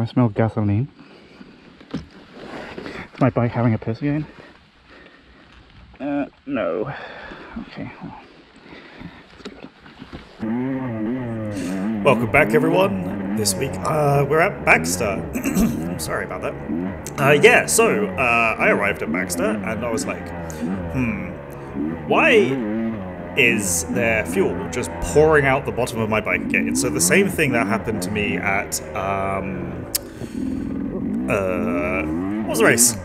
I smell gasoline? Is my bike having a piss again? Uh, no. Okay. Welcome back, everyone. This week uh, we're at Baxter. Sorry about that. Uh, yeah, so uh, I arrived at Baxter and I was like, hmm, why is there fuel just pouring out the bottom of my bike again? So the same thing that happened to me at um, uh, what was the race?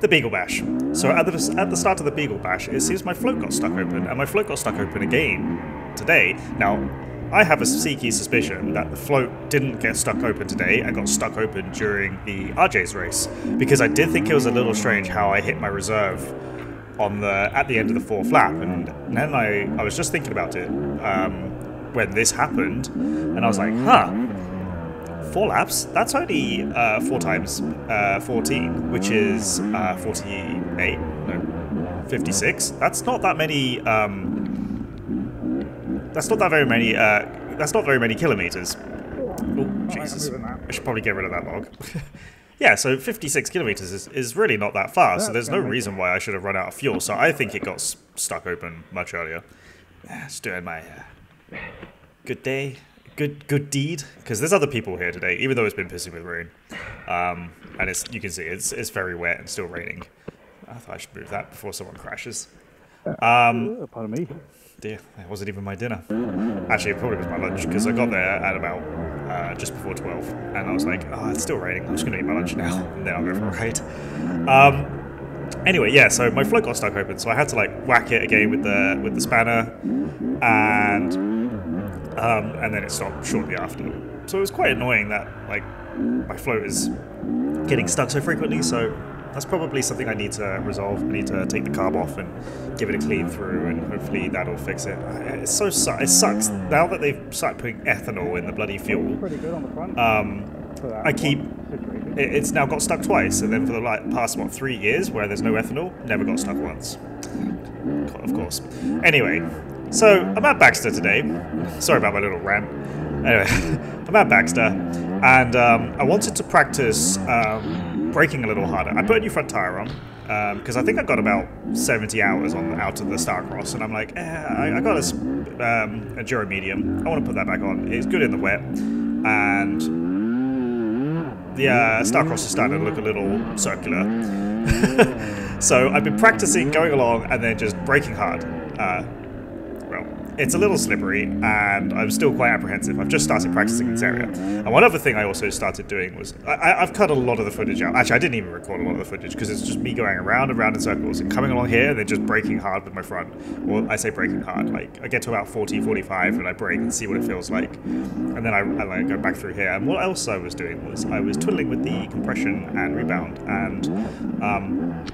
The Beagle Bash. So at the at the start of the Beagle Bash, it seems my float got stuck open, and my float got stuck open again today. Now, I have a sneaky suspicion that the float didn't get stuck open today and got stuck open during the RJ's race because I did think it was a little strange how I hit my reserve on the at the end of the fourth lap, and then I I was just thinking about it um, when this happened, and I was like, huh. Four laps? That's only uh, four times uh, 14, which is uh, 48, no, 56. That's not that many, um, that's not that very many, uh, that's not very many kilometers. Oh, Jesus. I should probably get rid of that log. yeah, so 56 kilometers is, is really not that far, so there's no reason why I should have run out of fuel, so I think it got s- stuck open much earlier. Yeah, Just doing my uh, good day, good good deed, because there's other people here today, even though it's been pissing with rain. Um, and it's you can see it's, it's very wet and still raining. I thought I should move that before someone crashes. Oh, pardon me. Dear, it wasn't even my dinner. Actually, it probably was my lunch because I got there at about uh, just before 12 and I was like, oh, it's still raining. I'm just going to eat my lunch now and then I'll go for a ride. Um, anyway, yeah, so my float got stuck open, so I had to like whack it again with the with the spanner and um, and then it stopped shortly after. So it was quite annoying that like my float is getting stuck so frequently. So that's probably something I need to resolve. I need to take the carb off and give it a clean through, and hopefully that'll fix it. It's so su- it sucks now that they've started putting ethanol in the bloody fuel. Pretty good on the front. Um, I keep it's now got stuck twice, and then for the like, past what three years, where there's no ethanol, never got stuck once. Of course. Anyway, so I'm at Baxter today. Sorry about my little rant. Anyway, I'm at Baxter, and um, I wanted to practice um, braking a little harder. I put a new front tire on because I think I got about 70 hours on out of the Starcross, and I'm like, eh, I, I got a, um, a Duro Medium. I want to put that back on. It's good in the wet, and the uh, Starcross is starting to look a little circular. so I've been practicing going along and then just braking hard. Uh, it's a little slippery and I'm still quite apprehensive. I've just started practicing in this area. And one other thing I also started doing was I, I've cut a lot of the footage out. Actually, I didn't even record a lot of the footage because it's just me going around and around in circles and coming along here and then just braking hard with my front. Well, I say braking hard, like I get to about 40, 45 and I brake and see what it feels like. And then I, I like go back through here. And what else I was doing was I was twiddling with the compression and rebound and um,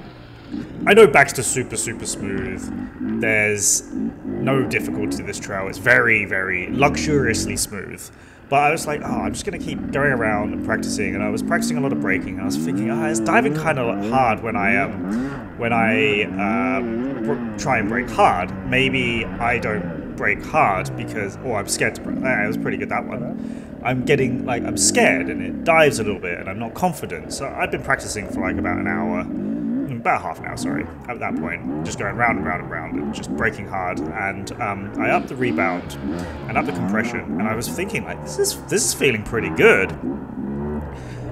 I know Baxter's super, super smooth. There's no difficulty to this trail. It's very, very luxuriously smooth. But I was like, oh, I'm just going to keep going around and practicing. And I was practicing a lot of braking. And I was thinking, oh, it's diving kind of hard when I um, when I um, try and brake hard. Maybe I don't brake hard because, or I'm scared to brake. It was pretty good that one. I'm getting like I'm scared and it dives a little bit and I'm not confident. So I've been practicing for like about an hour about half an hour, sorry, at that point, just going round and round and round and just braking hard. And um, I upped the rebound and upped the compression, and I was thinking, like, this is this is feeling pretty good.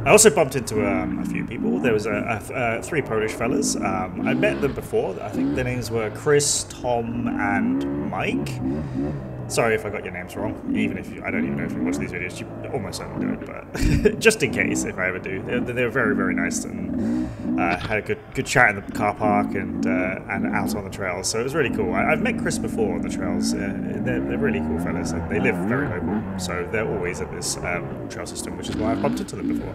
I also bumped into um, a few people. There was a, a, uh three Polish fellas. Um, I met them before. I think their names were Chris, Tom, and Mike. Sorry if I got your names wrong. Even if you, I don't even know if you watch these videos, you almost certainly don't. But just in case, if I ever do, they, they were very, very nice and uh, had a good, good chat in the car park and uh, and out on the trails. So it was really cool. I, I've met Chris before on the trails. Uh, they're, they're really cool fellas, they live very local, so they're always at this um, trail system, which is why I've bumped into them before.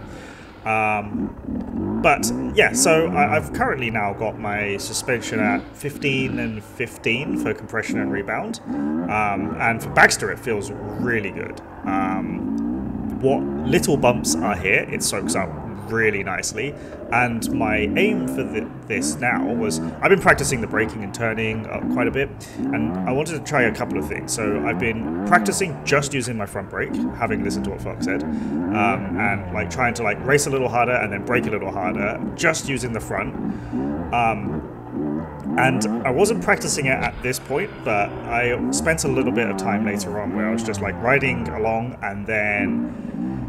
Um, but yeah, so I, I've currently now got my suspension at 15 and 15 for compression and rebound, um, and for Baxter it feels really good. Um, what little bumps are here, it soaks up really nicely. And my aim for this now was I've been practicing the braking and turning uh, quite a bit, and I wanted to try a couple of things. So I've been practicing just using my front brake, having listened to what Fox said, um, and like trying to like race a little harder and then brake a little harder, just using the front. Um, and I wasn't practicing it at this point, but I spent a little bit of time later on where I was just like riding along and then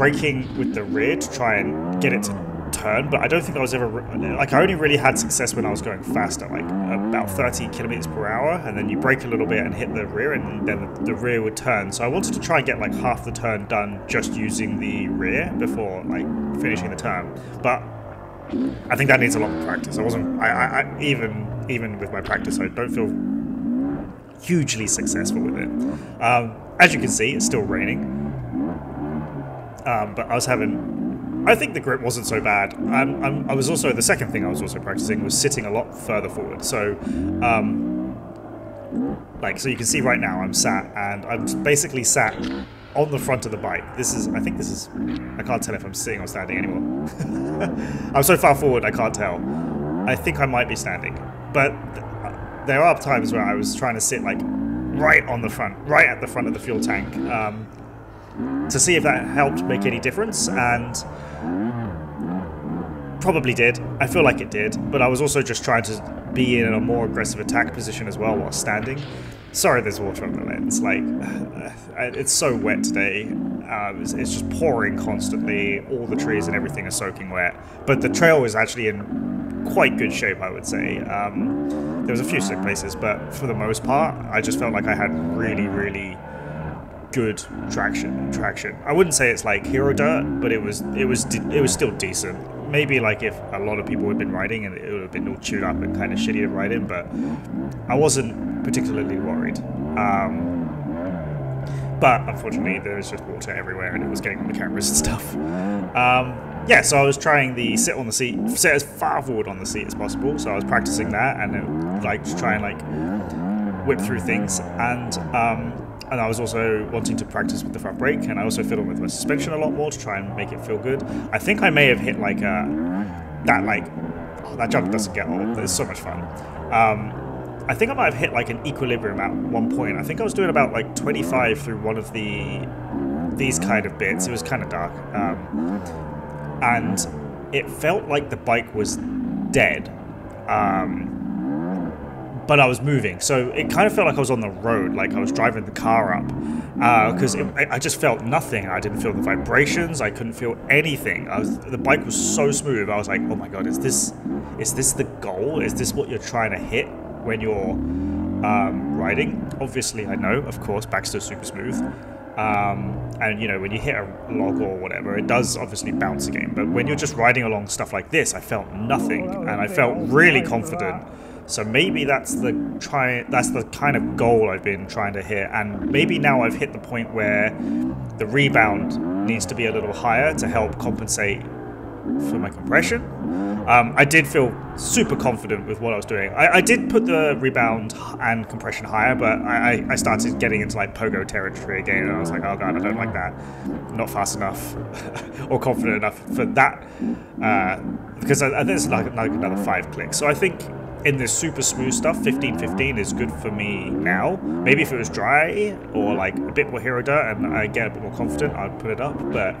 braking with the rear to try and get it to turn. But I don't think I was ever like I only really had success when I was going faster, like about 30 kilometers per hour, and then you brake a little bit and hit the rear, and then the, the rear would turn. So I wanted to try and get like half the turn done just using the rear before like finishing the turn, but I think that needs a lot of practice. I wasn't, I, I, I, even even with my practice, I don't feel hugely successful with it. Um, as you can see, it's still raining, um, but I was having. I think the grip wasn't so bad. I'm, I'm, i was also the second thing I was also practicing was sitting a lot further forward. So, um, like, so you can see right now I'm sat and I'm basically sat on the front of the bike. This is, I think this is, I can't tell if I'm sitting or standing anymore. I'm so far forward, I can't tell. I think I might be standing. But th there are times where I was trying to sit like right on the front, right at the front of the fuel tank, um, to see if that helped make any difference, and probably did. I feel like it did, but I was also just trying to be in a more aggressive attack position as well while standing. Sorry, there's water on the lens. Like, it's so wet today. Um, it's, it's, just pouring constantly. All the trees and everything are soaking wet. But the trail is actually in quite good shape, I would say. Um, there was a few sick places, but for the most part, I just felt like I had really, really good traction. Traction. I wouldn't say it's like hero dirt, but it was it was it was still decent. Maybe like if a lot of people had been riding and it would have been all chewed up and kind of shitty to ride in, but I wasn't particularly worried. Um, but unfortunately, there was just water everywhere and it was getting on the cameras and stuff. Um, yeah, so I was trying the sit on the seat, sit as far forward on the seat as possible. So I was practicing that and it, like to try and like whip through things. And um, and I was also wanting to practice with the front brake, and I also fiddled with my suspension a lot more to try and make it feel good. I think I may have hit like a that like oh, that jump doesn't get old. It's so much fun. Um, I think I might have hit like an equilibrium at one point. I think I was doing about like 25 through one of the these kind of bits. It was kind of dark, um, and it felt like the bike was dead. Um, but I was moving, so it kind of felt like I was on the road, like I was driving the car up, because uh, I just felt nothing. I didn't feel the vibrations. I couldn't feel anything. Was, the bike was so smooth. I was like, oh my god, is this, is this the goal? Is this what you're trying to hit? when you're um, riding. Obviously, I know, of course, Baxter's super smooth. Um, and you know, when you hit a log or whatever, it does obviously bounce again. But when you're just riding along stuff like this, I felt nothing, and I felt really confident. So maybe that's the try. That's the kind of goal I've been trying to hit, and maybe now I've hit the point where the rebound needs to be a little higher to help compensate for my compression. Um, I did feel super confident with what I was doing. I, I, did put the rebound and compression higher, but I, I, started getting into like pogo territory again, and I was like, oh god, I don't like that. Not fast enough or confident enough for that, uh, because I, I think it's like, like another five clicks. So I think in this super smooth stuff, 15-15 is good for me now. Maybe if it was dry or like a bit more hero dirt and I get a bit more confident, I'd put it up. But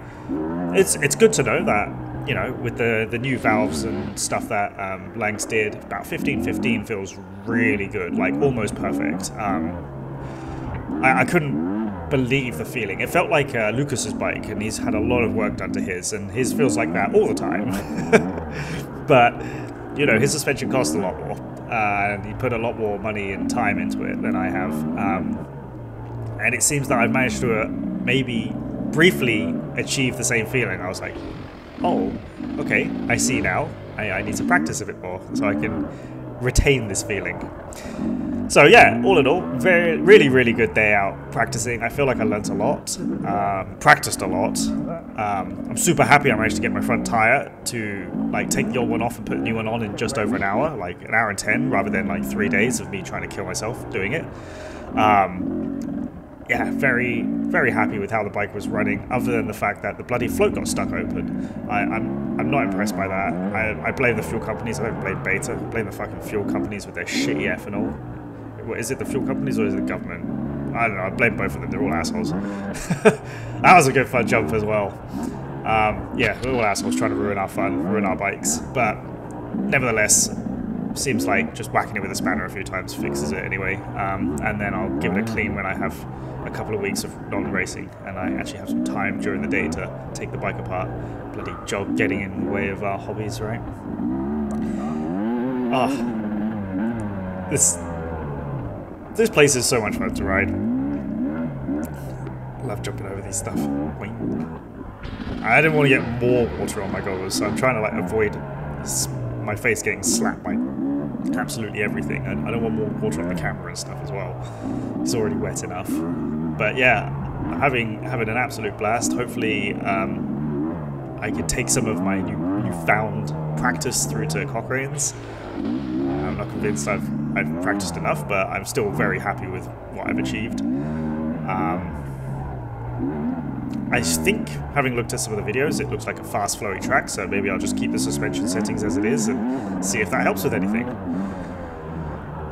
it's it's good to know that you know, with the, the new valves and stuff that um, Langs did, about 15-15 feels really good, like almost perfect. Um, I, I, couldn't believe the feeling. It felt like uh, Lucas's bike, and he's had a lot of work done to his, and his feels like that all the time. but, you know, his suspension cost a lot more, uh, and he put a lot more money and time into it than I have. Um, and it seems that I've managed to uh, maybe briefly achieve the same feeling. I was like, oh, okay, I see now. I, I need to practice a bit more so I can retain this feeling. So yeah, all in all, very, really, really good day out practicing. I feel like I learnt a lot, um, practiced a lot. Um, I'm super happy I managed to get my front tire to like take the old one off and put a new one on in just over an hour, like an hour and ten, rather than like three days of me trying to kill myself doing it. Um, yeah, very, very happy with how the bike was running, other than the fact that the bloody float got stuck open. I, I'm, I'm not impressed by that. I, I blame the fuel companies. I don't blame Beta. I blame the fucking fuel companies with their shitty ethanol. What, is it the fuel companies or is it the government? I don't know. I blame both of them. They're all assholes. that was a good fun jump as well. Um, yeah, we're all assholes trying to ruin our fun, ruin our bikes. But nevertheless, seems like just whacking it with a spanner a few times fixes it anyway. Um, and then I'll give it a clean when I have a couple of weeks of non-racing and I actually have some time during the day to take the bike apart. Bloody job getting in the way of our hobbies, right? Oh, this this place is so much fun to ride. Love jumping over these stuff. Wait. I didn't want to get more water on my goggles, so I'm trying to like avoid my face getting slapped by absolutely everything. I, I don't want more water on the camera and stuff as well. It's already wet enough. But yeah, having having an absolute blast. Hopefully, um, I can take some of my new, newfound practice through to Cochrane's. I'm not convinced I've I've practiced enough, but I'm still very happy with what I've achieved. Um, I think, having looked at some of the videos, it looks like a fast flowy track, so maybe I'll just keep the suspension settings as it is and see if that helps with anything.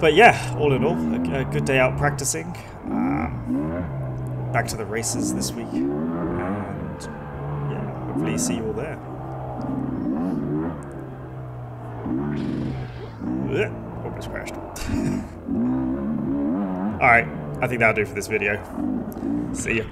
But yeah, all in all, a, a good day out practicing. Um, back to the races this week, and yeah, hopefully see you all there. Ugh, almost crashed. Alright, I think that'll do for this video. See ya.